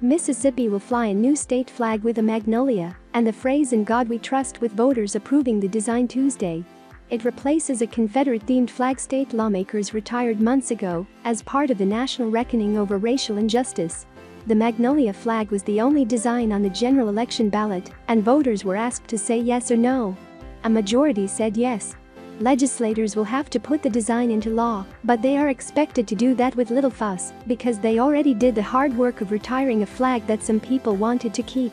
Mississippi will fly a new state flag with a magnolia and the phrase In God We Trust with voters approving the design Tuesday. It replaces a Confederate-themed flag state lawmakers retired months ago as part of the national reckoning over racial injustice. The Magnolia flag was the only design on the general election ballot, and voters were asked to say yes or no. A majority said yes. Legislators will have to put the design into law, but they are expected to do that with little fuss because they already did the hard work of retiring a flag that some people wanted to keep.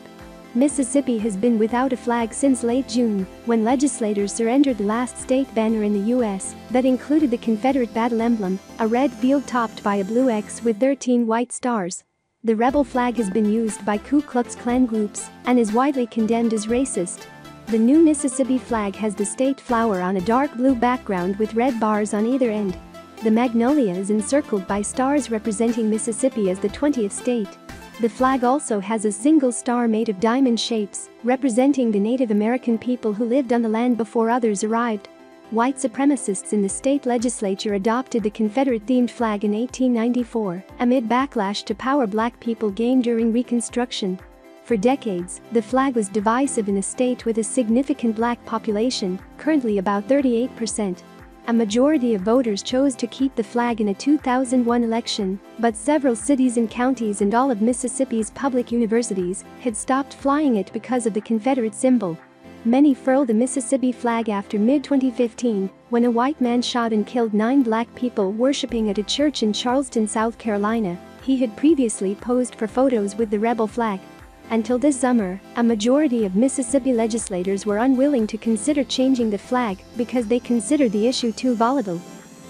Mississippi has been without a flag since late June, when legislators surrendered the last state banner in the U.S. that included the Confederate battle emblem, a red field topped by a blue X with 13 white stars. The rebel flag has been used by Ku Klux Klan groups and is widely condemned as racist. The new Mississippi flag has the state flower on a dark blue background with red bars on either end. The magnolia is encircled by stars representing Mississippi as the 20th state. The flag also has a single star made of diamond shapes, representing the Native American people who lived on the land before others arrived. White supremacists in the state legislature adopted the Confederate-themed flag in 1894 amid backlash to power black people gained during Reconstruction. For decades, the flag was divisive in a state with a significant black population, currently about 38%. A majority of voters chose to keep the flag in a 2001 election, but several cities and counties and all of Mississippi's public universities had stopped flying it because of the Confederate symbol. Many furled the Mississippi flag after mid-2015, when a white man shot and killed nine black people worshipping at a church in Charleston, South Carolina. He had previously posed for photos with the rebel flag. Until this summer, a majority of Mississippi legislators were unwilling to consider changing the flag because they considered the issue too volatile.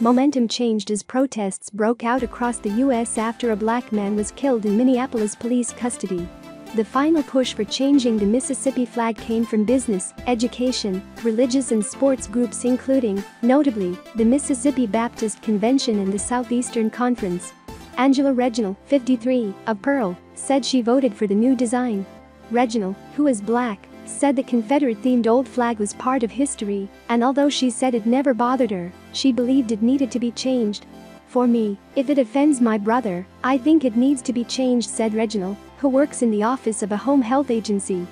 Momentum changed as protests broke out across the U.S. after a black man was killed in Minneapolis police custody. The final push for changing the Mississippi flag came from business, education, religious and sports groups including, notably, the Mississippi Baptist Convention and the Southeastern Conference. Angela Reginald, 53, of Pearl, said she voted for the new design. Reginald, who is black, said the Confederate-themed old flag was part of history, and although she said it never bothered her, she believed it needed to be changed. For me, if it offends my brother, I think it needs to be changed said Reginald, who works in the office of a home health agency.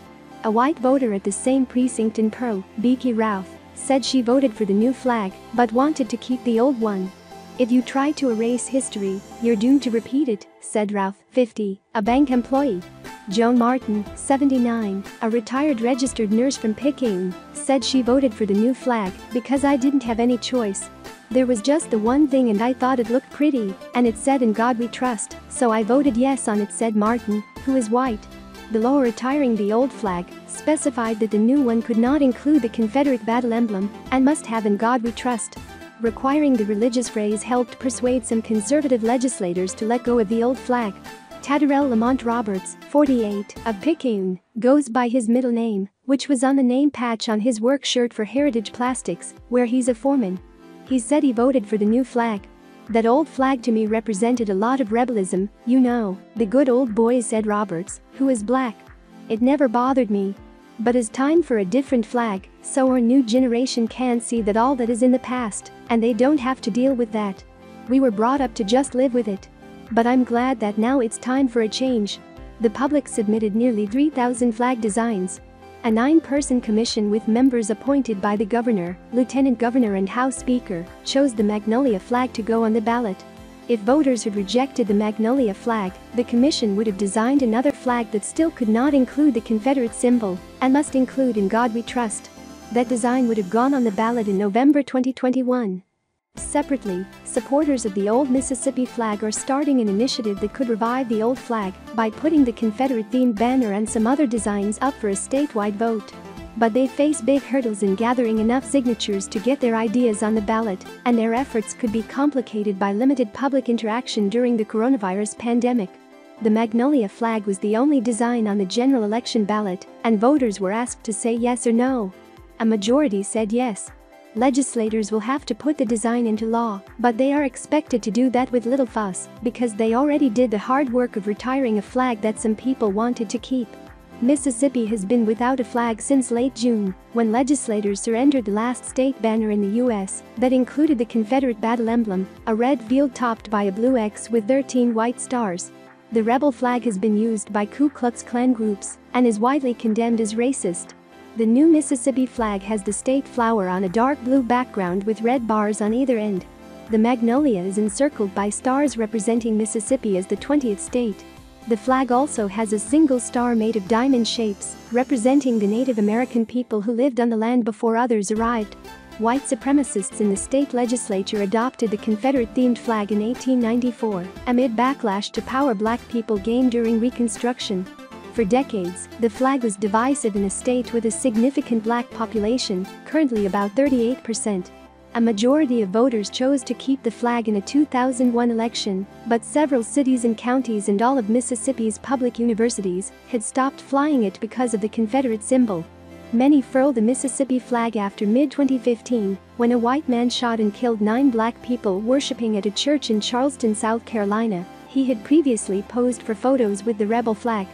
A white voter at the same precinct in Pearl, Becky Routh, said she voted for the new flag, but wanted to keep the old one. If you try to erase history, you're doomed to repeat it, said Ralph, 50, a bank employee. Joan Martin, 79, a retired registered nurse from Picayune, said she voted for the new flag because I didn't have any choice. There was just the one thing and I thought it looked pretty, and it said in God we trust, so I voted yes on it said Martin, who is white. The law retiring the old flag specified that the new one could not include the Confederate battle emblem and must have in God we trust requiring the religious phrase helped persuade some conservative legislators to let go of the old flag. Tadarell Lamont Roberts, 48, of Picayune, goes by his middle name, which was on the name patch on his work shirt for Heritage Plastics, where he's a foreman. He said he voted for the new flag. That old flag to me represented a lot of rebelism, you know, the good old boys said Roberts, who is black. It never bothered me, but it's time for a different flag, so our new generation can see that all that is in the past, and they don't have to deal with that. We were brought up to just live with it. But I'm glad that now it's time for a change. The public submitted nearly 3,000 flag designs. A nine-person commission with members appointed by the governor, lieutenant governor and House Speaker chose the Magnolia flag to go on the ballot. If voters had rejected the Magnolia flag, the commission would have designed another flag that still could not include the Confederate symbol and must include In God We Trust. That design would have gone on the ballot in November 2021. Separately, supporters of the old Mississippi flag are starting an initiative that could revive the old flag by putting the Confederate-themed banner and some other designs up for a statewide vote. But they face big hurdles in gathering enough signatures to get their ideas on the ballot, and their efforts could be complicated by limited public interaction during the coronavirus pandemic. The Magnolia flag was the only design on the general election ballot, and voters were asked to say yes or no. A majority said yes. Legislators will have to put the design into law, but they are expected to do that with little fuss because they already did the hard work of retiring a flag that some people wanted to keep. Mississippi has been without a flag since late June, when legislators surrendered the last state banner in the U.S. that included the Confederate battle emblem, a red field topped by a blue X with 13 white stars. The rebel flag has been used by Ku Klux Klan groups and is widely condemned as racist. The new Mississippi flag has the state flower on a dark blue background with red bars on either end. The magnolia is encircled by stars representing Mississippi as the 20th state. The flag also has a single star made of diamond shapes, representing the Native American people who lived on the land before others arrived. White supremacists in the state legislature adopted the Confederate-themed flag in 1894 amid backlash to power black people gained during Reconstruction. For decades, the flag was divisive in a state with a significant black population, currently about 38%. A majority of voters chose to keep the flag in a 2001 election, but several cities and counties and all of Mississippi's public universities had stopped flying it because of the Confederate symbol. Many furled the Mississippi flag after mid-2015, when a white man shot and killed nine black people worshipping at a church in Charleston, South Carolina. He had previously posed for photos with the rebel flag.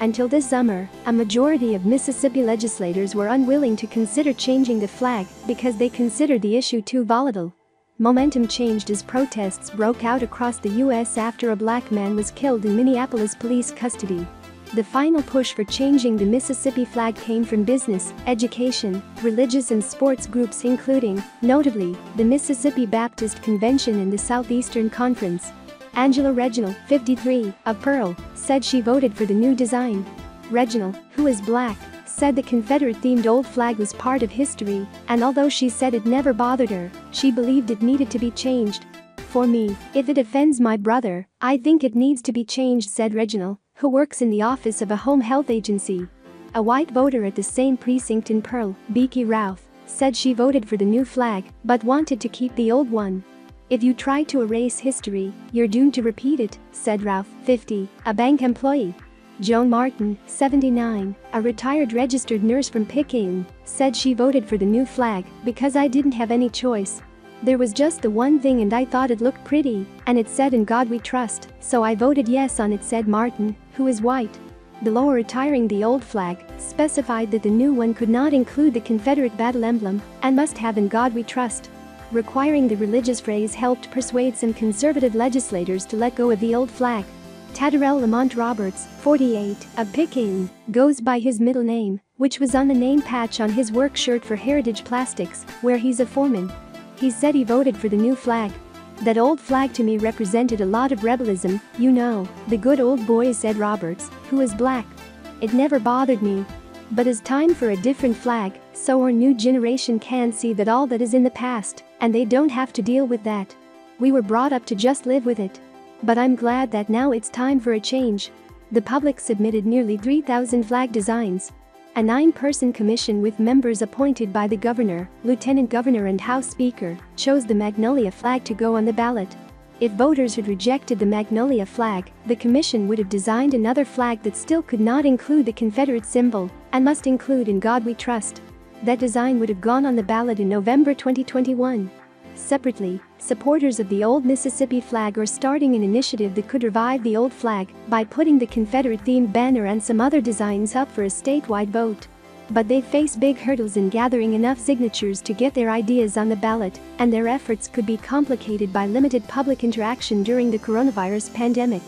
Until this summer, a majority of Mississippi legislators were unwilling to consider changing the flag because they considered the issue too volatile. Momentum changed as protests broke out across the U.S. after a black man was killed in Minneapolis police custody. The final push for changing the Mississippi flag came from business, education, religious and sports groups including, notably, the Mississippi Baptist Convention and the Southeastern Conference. Angela Reginald, 53, of Pearl, said she voted for the new design. Reginald, who is black, said the Confederate-themed old flag was part of history, and although she said it never bothered her, she believed it needed to be changed. For me, if it offends my brother, I think it needs to be changed said Reginald, who works in the office of a home health agency. A white voter at the same precinct in Pearl, Becky Routh, said she voted for the new flag, but wanted to keep the old one. If you try to erase history, you're doomed to repeat it, said Ralph, 50, a bank employee. Joan Martin, 79, a retired registered nurse from Picayune, said she voted for the new flag because I didn't have any choice. There was just the one thing and I thought it looked pretty, and it said in God we trust, so I voted yes on it said Martin, who is white. The law retiring the old flag specified that the new one could not include the Confederate battle emblem and must have in God we trust requiring the religious phrase helped persuade some conservative legislators to let go of the old flag. Tadarell Lamont Roberts, 48, of Picayune, goes by his middle name, which was on the name patch on his work shirt for Heritage Plastics, where he's a foreman. He said he voted for the new flag. That old flag to me represented a lot of rebelism, you know, the good old boys said Roberts, who is black. It never bothered me, but it's time for a different flag, so our new generation can see that all that is in the past, and they don't have to deal with that. We were brought up to just live with it. But I'm glad that now it's time for a change. The public submitted nearly 3,000 flag designs. A nine-person commission with members appointed by the governor, lieutenant governor and House Speaker chose the Magnolia flag to go on the ballot. If voters had rejected the Magnolia flag, the commission would have designed another flag that still could not include the Confederate symbol and must include In God We Trust. That design would have gone on the ballot in November 2021. Separately, supporters of the old Mississippi flag are starting an initiative that could revive the old flag by putting the Confederate-themed banner and some other designs up for a statewide vote. But they face big hurdles in gathering enough signatures to get their ideas on the ballot, and their efforts could be complicated by limited public interaction during the coronavirus pandemic.